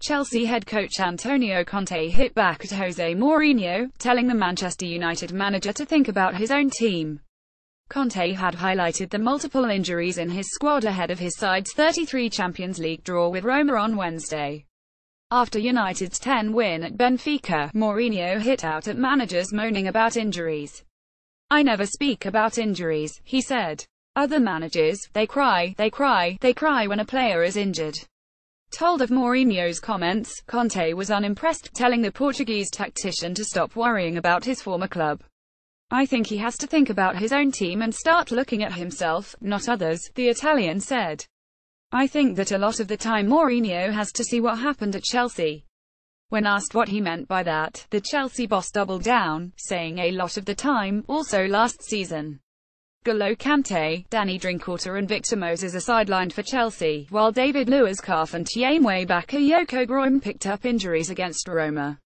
Chelsea head coach Antonio Conte hit back at Jose Mourinho, telling the Manchester United manager to think about his own team. Conte had highlighted the multiple injuries in his squad ahead of his side's 33 Champions League draw with Roma on Wednesday. After United's 10 win at Benfica, Mourinho hit out at managers moaning about injuries. I never speak about injuries, he said. Other managers, they cry, they cry, they cry when a player is injured. Told of Mourinho's comments, Conte was unimpressed, telling the Portuguese tactician to stop worrying about his former club. I think he has to think about his own team and start looking at himself, not others, the Italian said. I think that a lot of the time Mourinho has to see what happened at Chelsea. When asked what he meant by that, the Chelsea boss doubled down, saying a lot of the time, also last season. N'Golo Kante, Danny Drinkwater and Victor Moses are sidelined for Chelsea, while David Luiz Carpentier way back Bakayoko Groim picked up injuries against Roma.